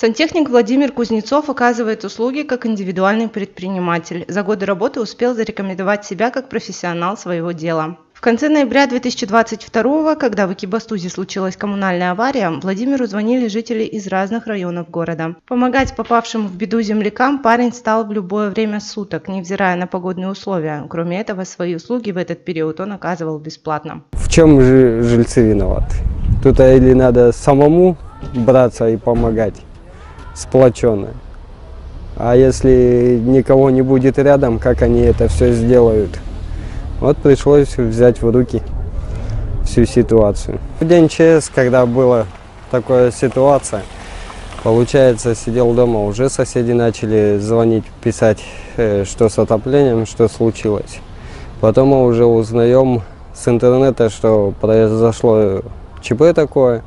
Сантехник Владимир Кузнецов оказывает услуги как индивидуальный предприниматель. За годы работы успел зарекомендовать себя как профессионал своего дела. В конце ноября 2022 когда в Экибастузе случилась коммунальная авария, Владимиру звонили жители из разных районов города. Помогать попавшим в беду землякам парень стал в любое время суток, невзирая на погодные условия. Кроме этого, свои услуги в этот период он оказывал бесплатно. В чем жильцы виноваты? Тут или надо самому браться и помогать, сплоченно. А если никого не будет рядом, как они это все сделают? Вот пришлось взять в руки всю ситуацию. В день ЧС, когда была такая ситуация, получается, сидел дома, уже соседи начали звонить, писать, э, что с отоплением, что случилось. Потом мы уже узнаем с интернета, что произошло ЧП такое.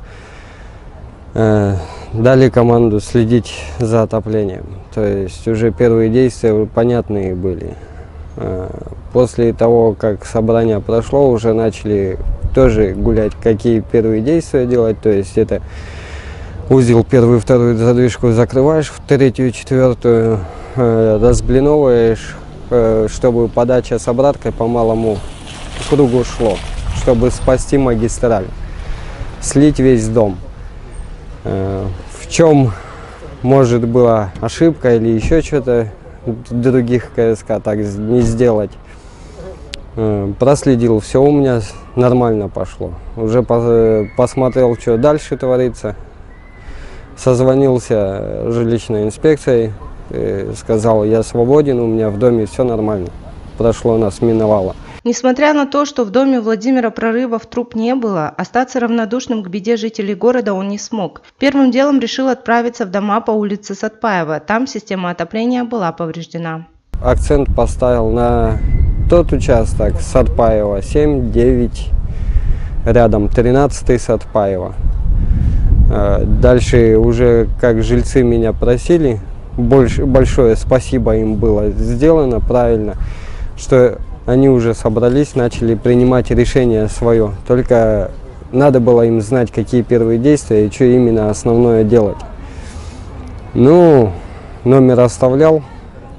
Э, дали команду следить за отоплением. То есть уже первые действия понятные были. Э, после того, как собрание прошло, уже начали тоже гулять, какие первые действия делать. То есть это узел первую, вторую задвижку закрываешь, в третью, четвертую э, разблиновываешь, чтобы подача с обраткой по малому кругу шло, чтобы спасти магистраль, слить весь дом. В чем может была ошибка или еще что-то других КСК так не сделать. Проследил, все у меня нормально пошло. Уже посмотрел, что дальше творится. Созвонился жилищной инспекцией, сказал, я свободен, у меня в доме все нормально. Прошло нас, миновало. Несмотря на то, что в доме Владимира прорывов труб не было, остаться равнодушным к беде жителей города он не смог. Первым делом решил отправиться в дома по улице Сатпаева. Там система отопления была повреждена. Акцент поставил на тот участок Сатпаева 7, 9, рядом 13 Сатпаева. Э, дальше уже как жильцы меня просили, больш, большое спасибо им было сделано правильно, что они уже собрались, начали принимать решение свое. Только надо было им знать, какие первые действия и что именно основное делать. Ну, номер оставлял,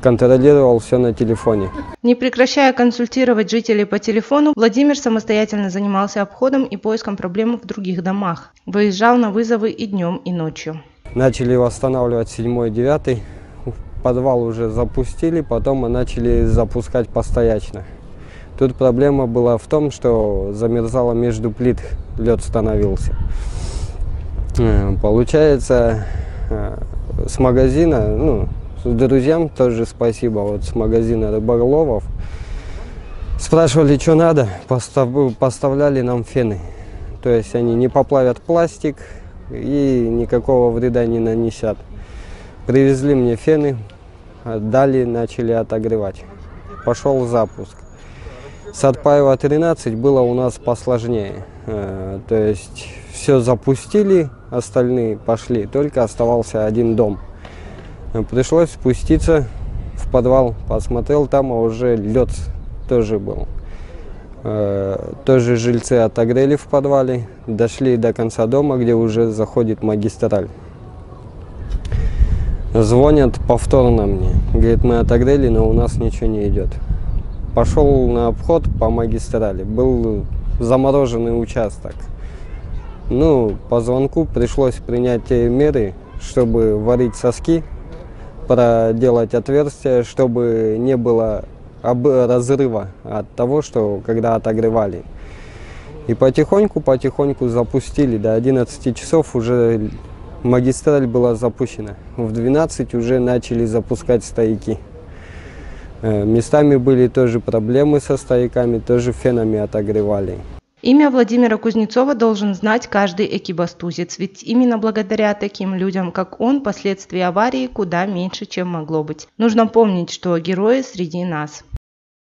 контролировал все на телефоне. Не прекращая консультировать жителей по телефону, Владимир самостоятельно занимался обходом и поиском проблем в других домах. Выезжал на вызовы и днем, и ночью. Начали восстанавливать седьмой, девятый подвал уже запустили, потом мы начали запускать постоянно. Тут проблема была в том, что замерзало между плит, лед становился. Э, получается, э, с магазина, ну, друзьям тоже спасибо, вот с магазина Рыбоголовов, спрашивали, что надо, постав, поставляли нам фены. То есть они не поплавят пластик и никакого вреда не нанесят. Привезли мне фены, дали, начали отогревать. Пошел запуск. Садпаева 13 было у нас посложнее. Э, то есть все запустили, остальные пошли, только оставался один дом. Пришлось спуститься в подвал, посмотрел там, а уже лед тоже был. Э, тоже жильцы отогрели в подвале, дошли до конца дома, где уже заходит магистраль. Звонят повторно мне. Говорит, мы отогрели, но у нас ничего не идет. Пошел на обход по магистрали. Был замороженный участок. Ну, по звонку пришлось принять меры, чтобы варить соски, проделать отверстия, чтобы не было разрыва от того, что когда отогревали. И потихоньку-потихоньку запустили. До 11 часов уже магистраль была запущена. В 12 уже начали запускать стояки. Э, местами были тоже проблемы со стояками, тоже фенами отогревали. Имя Владимира Кузнецова должен знать каждый экибастузец, ведь именно благодаря таким людям, как он, последствия аварии куда меньше, чем могло быть. Нужно помнить, что герои среди нас.